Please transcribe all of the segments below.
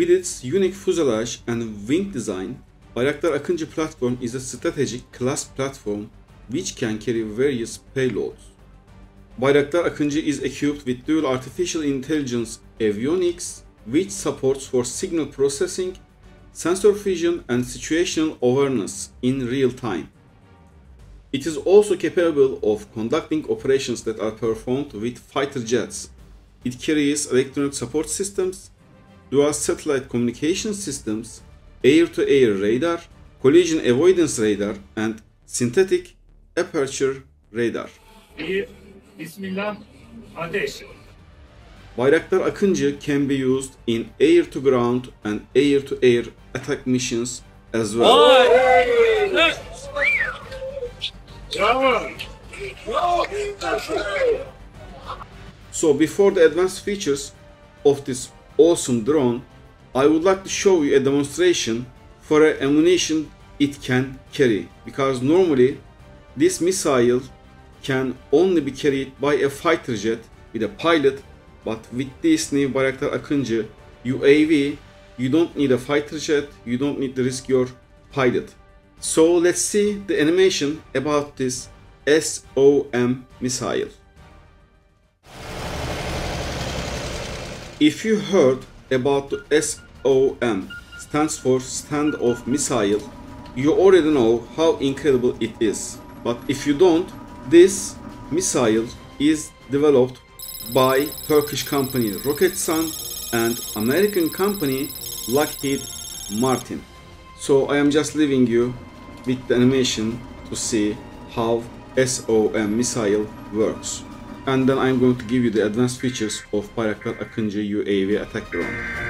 With its unique fuselage and wing design, Bayraktar Akıncı platform is a strategic class platform which can carry various payloads. Bayraktar Akıncı is equipped with dual artificial intelligence avionics which supports for signal processing, sensor fusion and situational awareness in real time. It is also capable of conducting operations that are performed with fighter jets. It carries electronic support systems, dual satellite communication systems, air-to-air radar, collision avoidance radar, and synthetic aperture radar. Bismillah, ateş. Bayraktar Akıncı can be used in air-to-ground and air-to-air attack missions as well. So before the advanced features of this awesome drone, I would like to show you a demonstration for a ammunition it can carry. Because normally this missile can only be carried by a fighter jet with a pilot but with this new Bayraktar Akıncı UAV you don't need a fighter jet you don't need to risk your pilot. So let's see the animation about this SOM missile If you heard about the SOM stands for standoff missile, you already know how incredible it is. But if you don't, this missile is developed by Turkish company Roketsan and American company Lockheed Martin. So I am just leaving you with the animation to see how SOM missile works and then I'm going to give you the advanced features of Bayraktar Akıncı UAV attack drone.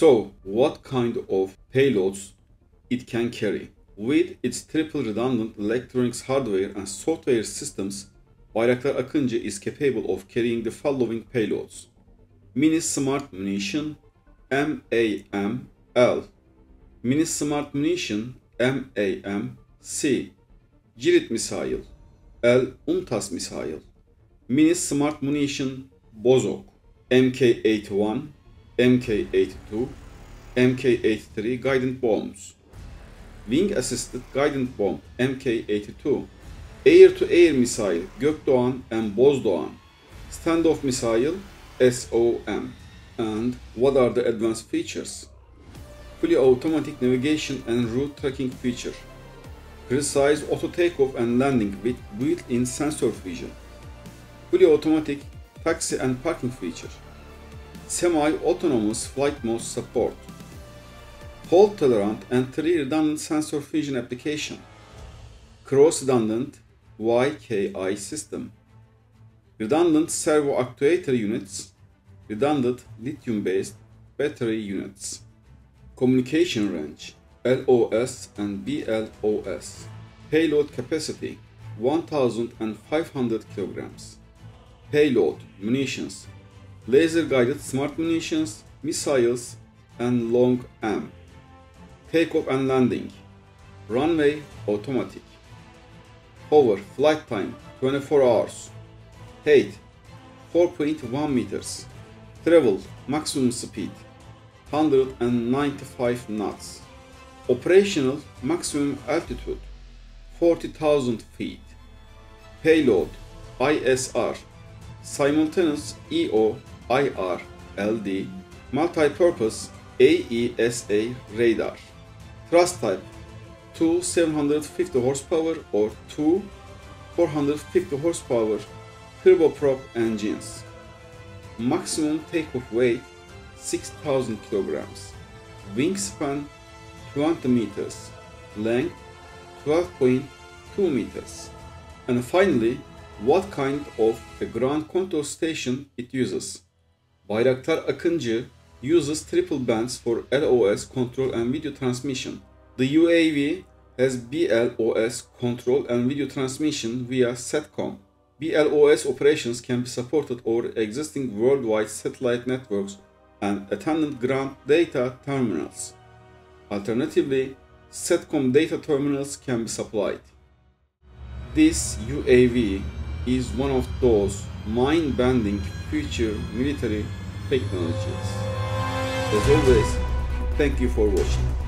So, what kind of payloads it can carry? With its triple redundant electronics hardware and software systems, Bayraktar Akıncı is capable of carrying the following payloads. Mini Smart Munition MAM-L Mini Smart Munition MAM-C Cirit Missile L UMTAS Missile Mini Smart Munition Bozok MK-81 MK-82, MK-83 guided bombs, wing-assisted guided bomb MK-82, air-to-air missile Gökdoğan and Bozdoğan, standoff missile SOM, and what are the advanced features? Fully automatic navigation and route tracking feature, precise auto takeoff and landing with built-in sensor fusion, fully automatic taxi and parking feature, semi-autonomous flight mode support, fault tolerant and three redundant sensor fusion application, cross-redundant YKI system, redundant servo actuator units, redundant lithium-based battery units, communication range, LOS and BLOS, payload capacity 1500 kilograms, payload, munitions, laser guided smart munitions, missiles, and long AM, takeoff and landing, runway automatic, hover flight time 24 hours, height 4.1 meters, travel maximum speed 195 knots, operational maximum altitude 40,000 feet, payload ISR, simultaneous EO IR LD, multi-purpose AESA radar, thrust type 2 750 horsepower or 2 450 horsepower turboprop engines. Maximum takeoff weight 6000 kilograms. Wingspan 20 meters. Length 12.2 meters. And finally, what kind of a ground control station it uses. Bayraktar Akıncı uses triple bands for LOS control and video transmission. The UAV has BLOS control and video transmission via SATCOM. BLOS operations can be supported over existing worldwide satellite networks and attendant ground data terminals. Alternatively, SATCOM data terminals can be supplied. This UAV is one of those mind-bending future military technologies. As always, thank you for watching.